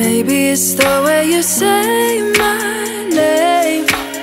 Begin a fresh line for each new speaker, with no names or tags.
Maybe it's the way you say